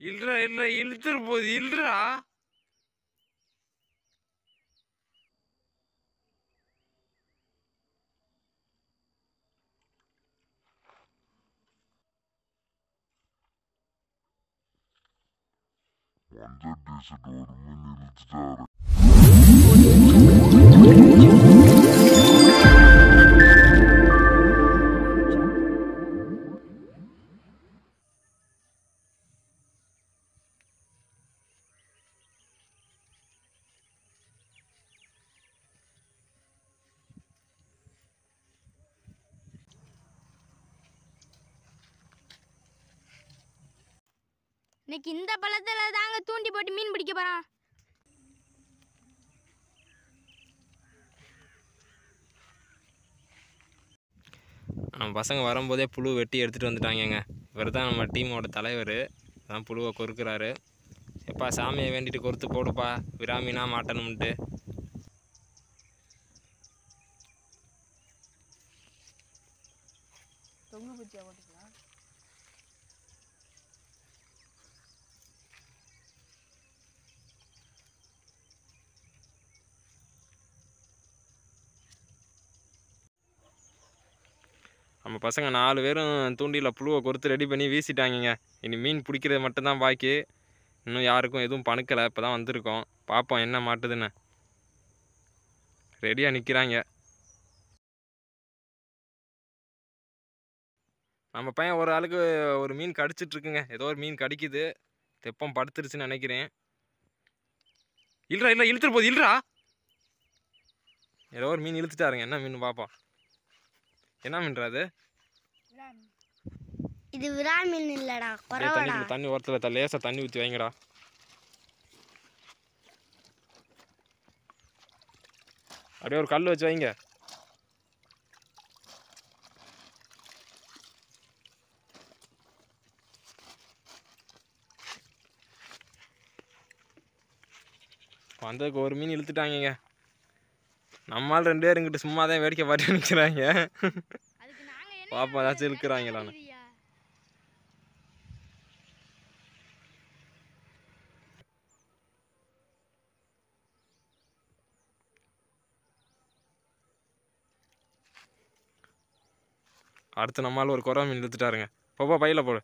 இல்ல இல்ல இழுத்துரு போகுது இல்லடா மஞ்சள் டீஷர்ட் ஒரு மீன் இன்னைக்கு இந்த பழத்துல தாங்க தூண்டி போட்டு மீன் பிடிக்க போறான். நம்ம பசங்க வரும்போதே புழு வெட்டி எடுத்துகிட்டு வந்துட்டாங்கங்க. இவர் தான் நம்ம டீமோட தலைவர். தான் புழுவை கொறுக்குறாரு. எப்பா சாமியை வேண்டிட்டு கொறுத்து போடுப்பா. விராமீனா மாட்டணும்ன்ட்டு. தொங்கு பூச்சியா போட்டுக்கலாம் நம்ம பசங்க நாலு பேரும் தூண்டியில் புழுவை கொடுத்து ரெடி பண்ணி வீசிட்டாங்கங்க. இனி மீன் பிடிக்கிறது மட்டும்தான் பாக்கி. இன்னும் யாருக்கும் எதுவும் பணுக்கலை. இப்போ தான் வந்திருக்கோம். பார்ப்போம் என்ன மாட்டுதுன்னு. ரெடியாக நிற்கிறாங்க நம்ம பையன் ஒரு ஆளுக்கு ஒரு மீன் கடிச்சிட்ருக்குங்க. ஏதோ ஒரு மீன் கடிக்குது. தெப்பம் படுத்துருச்சுன்னு நினைக்கிறேன். இல்லைடா இல்லை இழுத்துட்டு போகுது. இல்லைடா ஏதோ ஒரு மீன் இழுத்துட்டாருங்க. என்ன மீன் பார்ப்போம் என்ன மீன்டா அது இது விரா மீன் இல்லடா குறவடா தண்ணி ஓரத்தில் த லேசாக தண்ணி ஊற்றி வைங்கடா. அப்படியே ஒரு கல் வச்சு வைங்க. வந்ததுக்கு ஒரு மீன் இழுத்துட்டாங்கங்க. நம்மால் ரெண்டு பேரும் இங்கிட்டு சும்மா தான் வேடிக்கை பார்த்து நிற்கிறாங்க பாப்போம் ஏதாச்சும் இழுக்கிறாங்களான்னு? அடுத்து நம்மால் ஒரு குறவ மீன் இழுத்துட்டாருங்க. போப்பா பையில போடு.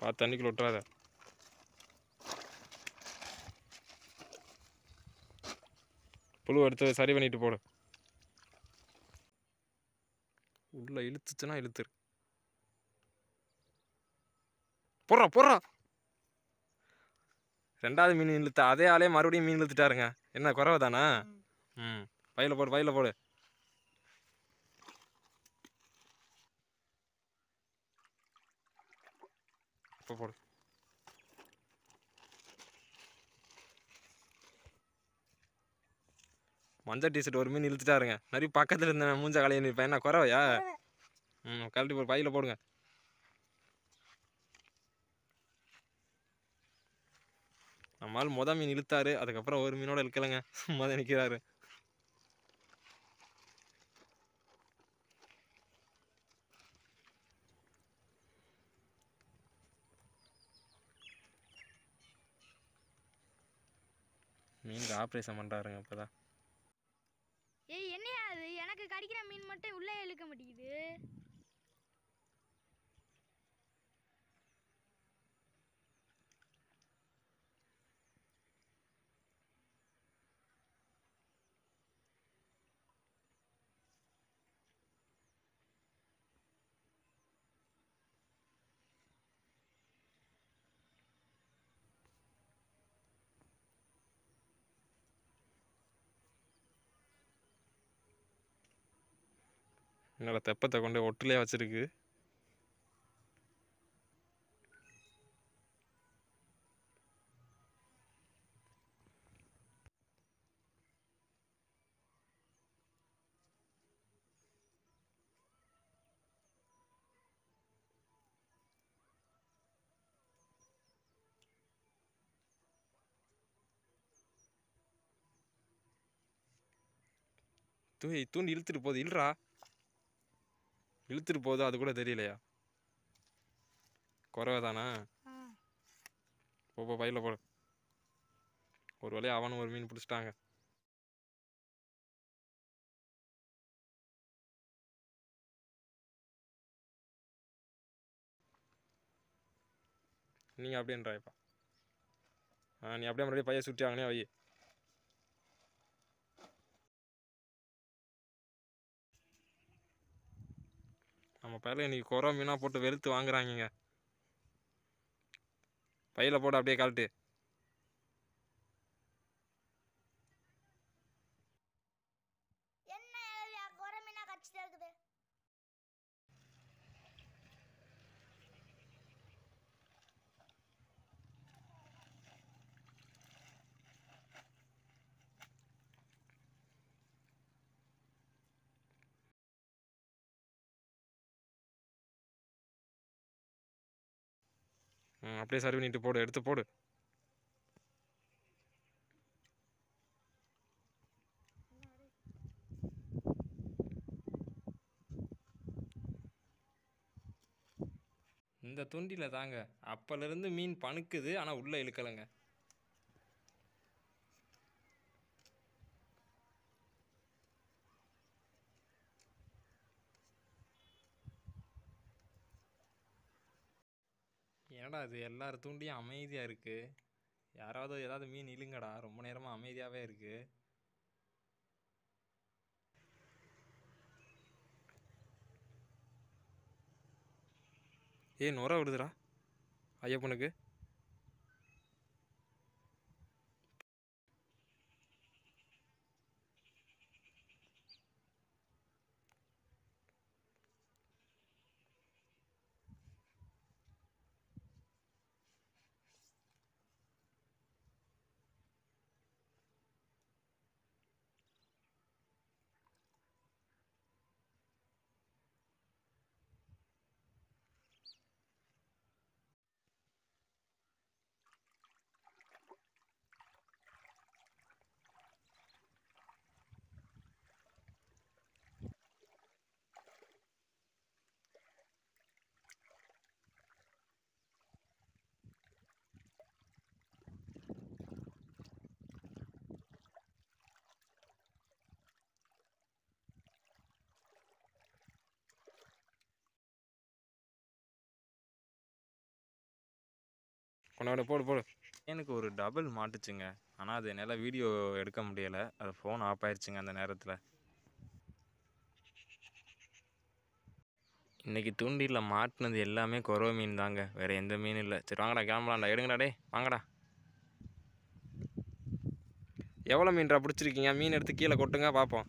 பார்த்து தண்ணிக்குள்ள விட்டுறாத புழு எடுத்து சரி பண்ணிட்டு போடு. உள்ள இழுத்துச்சுன்னா இழுத்துரு போடுறா போடுறா. ரெண்டாவது மீன் இழுத்த அதே ஆளே மறுபடியும் மீன் இழுத்துட்டாருங்க. என்ன குறவை தானா? ம் பையில் போடு பையில போடு. இப்போ போடு. மஞ்சள் டிஷர்ட் ஒரு மீன் இழுத்துட்டாருங்க. நிறைய பக்கத்தில் இருந்த மூஞ்ச கலையை நிற்பேன் என்ன குறவையா? ம் கழட்டி போடு பையில் போடுங்க. நம்மால் மொத மீன் இழுத்தாரு. அதுக்கப்புறம் ஒரு மீனோட இழுக்கலைங்க. சும்மா நிற்கிறாரு மீனுக்கு ஆப்ரேஷன் பண்ணுறாருங்க இப்போ தான் ஏய் என்னையா அது எனக்கு கடிக்கிற மீன் மட்டும் உள்ளே இழுக்க மாட்டேங்குது. என்னோட தெப்பத்தை கொண்டு போய் ஒட்டுலேயே வச்சிருக்கு. தூய் தூண்டி இழுத்துட்டு போகுது இல்றா இழுத்துட்டு போகுது அது கூட தெரியலையா? குறவை தானா? போ போ பையில போடு. ஒரு வழியா அவனும் ஒரு மீன் பிடிச்சிட்டாங்க. நீங்கள் அப்படின்றாய்ப்பா ஆ நீ அப்படியே மறுபடியும் பையன் சுற்றி வாங்கினே வை. நம்ம பையில இன்னைக்கு குறை மீனாக போட்டு வெளுத்து வாங்குறாங்கங்க. பையில போட அப்படியே கழட்டு. அப்படியே சரி பண்ணிட்டு போடு எடுத்து போடு. இந்த துண்டில தாங்க. அப்பலேருந்து மீன் பணுக்குது ஆனால் உள்ளே இழுக்கலைங்க. என்னடா இது? எல்லார் தூண்டியும் அமைதியாக இருக்குது யாராவது ஏதாவது மீன் இழுங்கடா. ரொம்ப நேரமாக அமைதியாகவே இருக்குது ஏ நுர விடுதுடா. ஐயப்பனுக்கு. உன்னோட போடு போடு. எனக்கு ஒரு டபுள் மாட்டுச்சுங்க. ஆனால் அது என்னால் வீடியோ எடுக்க முடியலை. அது ஃபோன் ஆஃப் ஆயிடுச்சுங்க அந்த நேரத்தில். இன்றைக்கி தூண்டியில் மாட்டினது எல்லாமே குறவ மீன் தாங்க. வேறு எந்த மீன் இல்லை. சரி வாங்கடா கிளம்பலாம்டா. எடுங்கடா டே வாங்கடா. எவ்வளோ மீன்டா பிடிச்சிருக்கீங்க? மீன் எடுத்து கீழே கொட்டுங்க பார்ப்போம்